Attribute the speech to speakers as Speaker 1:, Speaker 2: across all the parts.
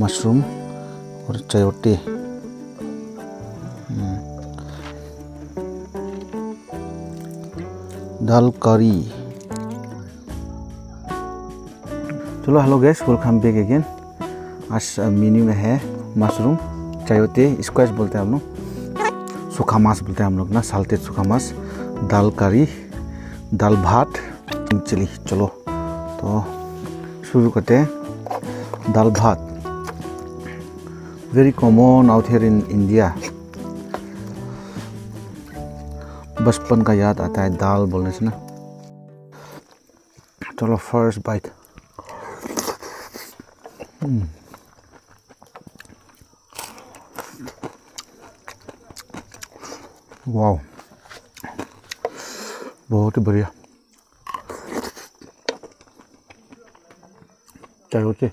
Speaker 1: Mushroom और chayote दाल curry चलो hello guys welcome back again आज मेन्यू में है मशरूम चायोते स्क्वैश बोलते हैं हम लोग। सूखा मांस बोलते हैं हम लोग ना साल्टेड सूखा मांस। दाल करी दाल भात चिली चलो तो शुरू करते हैं। दाल भात। very common out here in India बचपन का याद आता है दाल बोलने से ना चलो फर्स्ट बाइट वाह बहुत ही बढ़िया चाय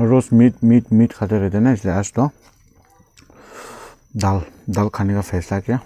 Speaker 1: रोज मीट मीट मीट खाते रहते ना, इसलिए आज तो दाल दाल खाने का फैसला किया।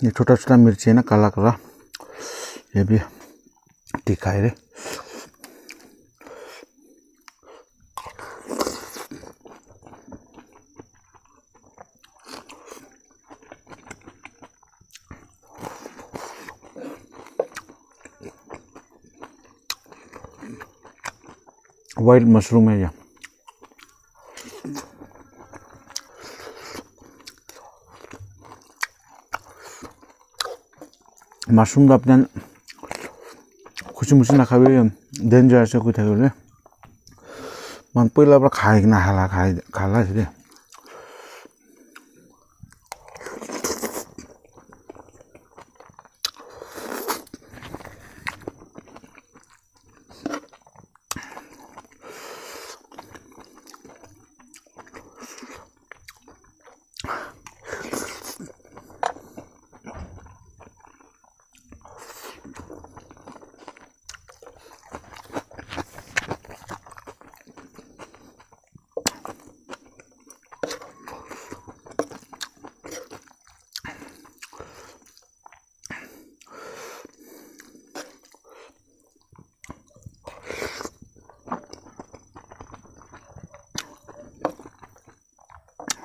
Speaker 1: ये छोटा छोटा मिर्ची है ना काला काला ये भी तीखा है रे वाइट मशरूम है 고시무시나 가면 낸줄 알수 없고 되길래 만 뿌리라봐 가이나 할라 가이 갈라 이래.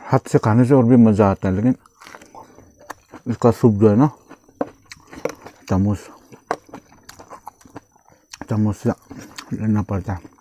Speaker 1: हाथ से खाने से और भी मज़ा आता है, लेकिन इसका सूप जो है ना, चम्मच चम्मच से लेना पड़ता है।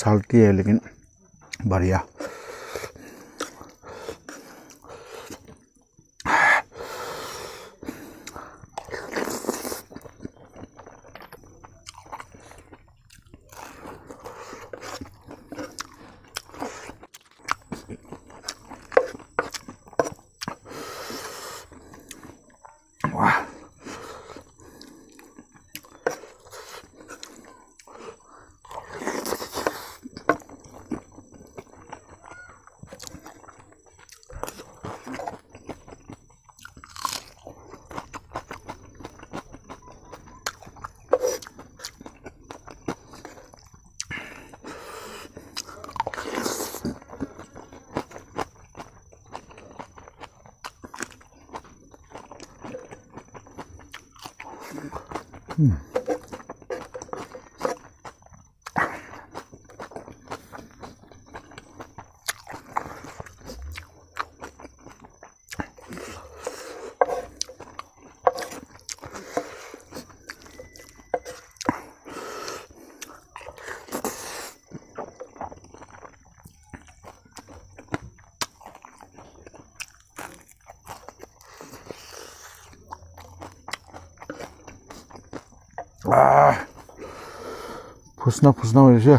Speaker 1: साल्टी है लेकिन बढ़िया। Hmm. 아, 부스나 부스나 왜지?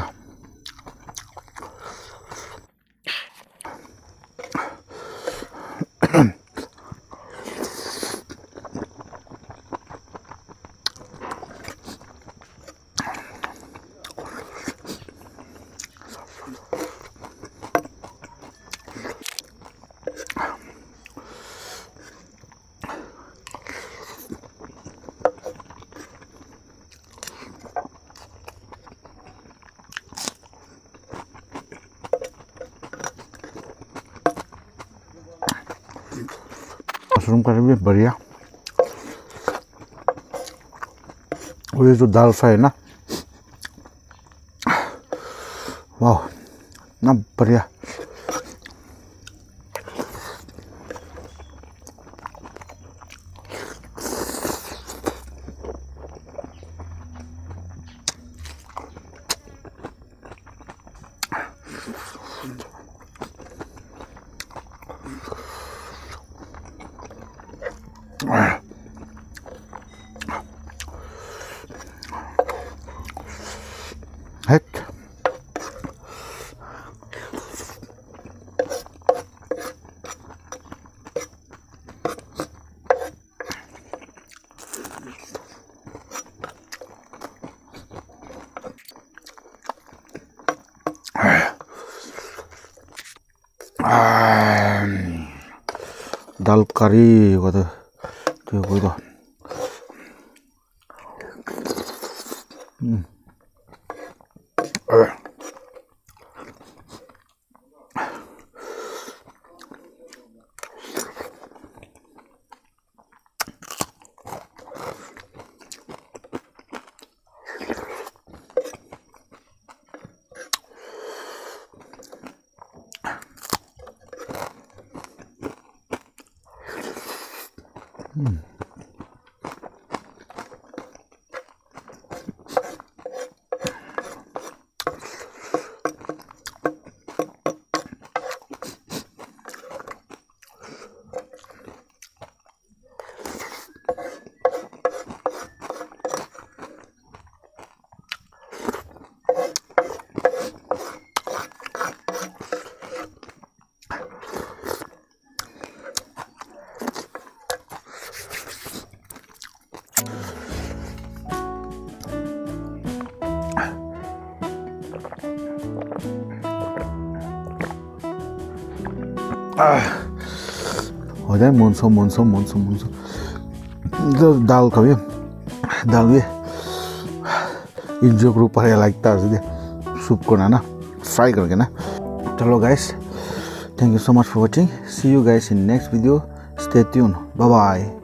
Speaker 1: मशरूम करी भी बढ़िया। और ये जो दाल फ्राई है ना वाह ना बढ़िया। 아이 참. दाल करी कदे त्यो कोही Hmm. हजुर मन मनसो मनसो मनसो मन मन दाल खब्यो दाल उयो इन्जोको परेर लाग्दा सुपको नाना फ्राई करके ना चलो guys thank you so much for watching see you guys in next video stay tune bye